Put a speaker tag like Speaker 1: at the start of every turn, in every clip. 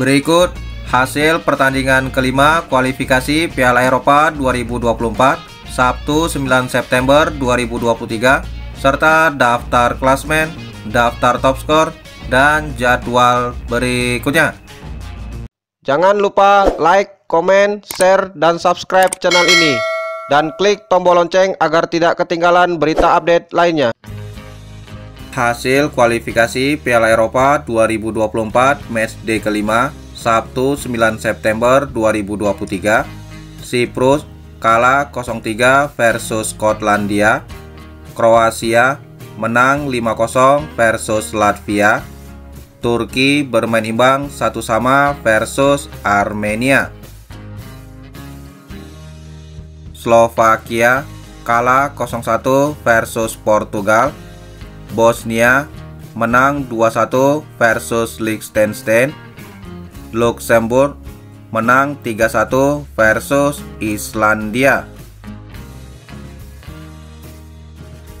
Speaker 1: Berikut hasil pertandingan kelima kualifikasi Piala Eropa 2024 Sabtu 9 September 2023 serta daftar klasmen, daftar top skor, dan jadwal berikutnya.
Speaker 2: Jangan lupa like, komen, share, dan subscribe channel ini dan klik tombol lonceng agar tidak ketinggalan berita update lainnya.
Speaker 1: Hasil kualifikasi Piala Eropa 2024 match day kelima Sabtu 9 September 2023 Siprus kalah 0-3 versus Skotlandia Kroasia menang 5-0 versus Latvia Turki bermain imbang satu sama versus Armenia. Slovakia kalah 0-1 versus Portugal Bosnia menang 2-1 versus Liechtenstein Luxembourg menang 3-1 versus Islandia.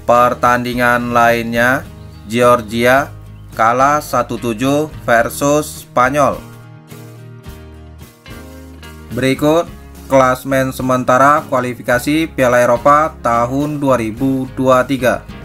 Speaker 1: Pertandingan lainnya, Georgia kalah 1-7 versus Spanyol. Berikut klasmen sementara kualifikasi Piala Eropa tahun 2023.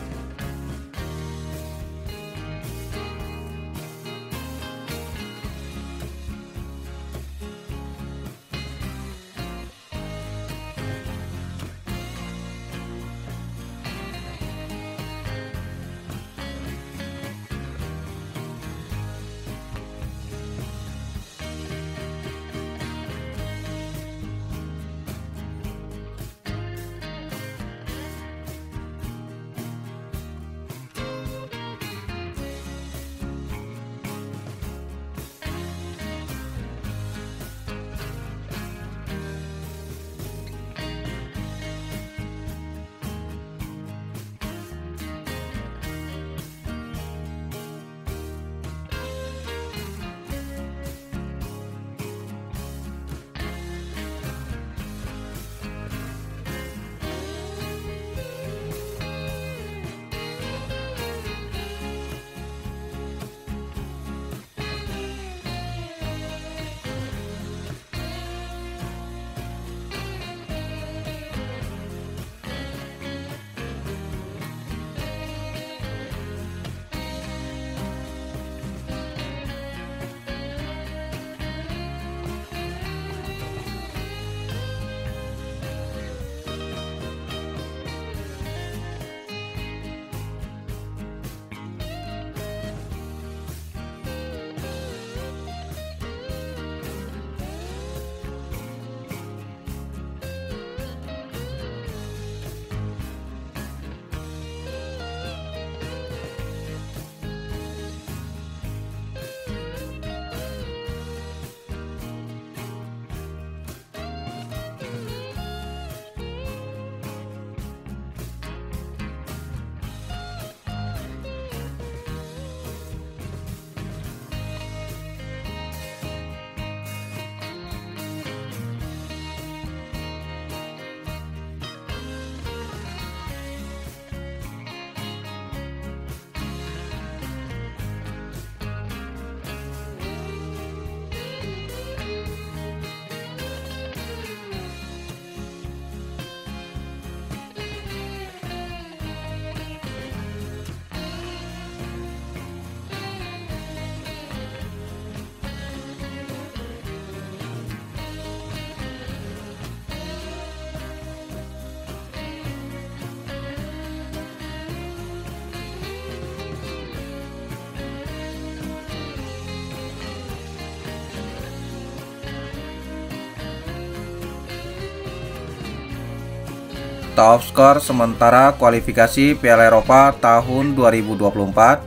Speaker 1: Top skor sementara kualifikasi Piala Eropa tahun 2024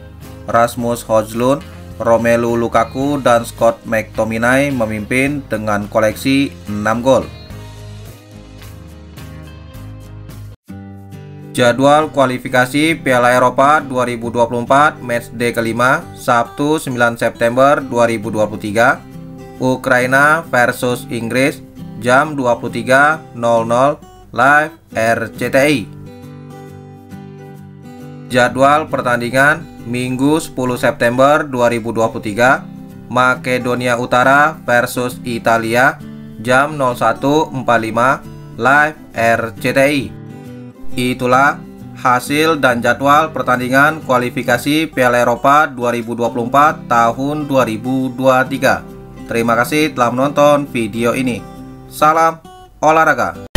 Speaker 1: Rasmus Hojlund, Romelu Lukaku, dan Scott McTominay memimpin dengan koleksi 6 gol. Jadwal kualifikasi Piala Eropa 2024 matchday kelima Sabtu 9 September 2023 Ukraina versus Inggris jam 23.00 live RCTI. Jadwal pertandingan Minggu 10 September 2023 Makedonia Utara versus Italia jam 01.45 live RCTI. Itulah hasil dan jadwal pertandingan kualifikasi Piala Eropa 2024 tahun 2023. Terima kasih telah menonton video ini. Salam olahraga.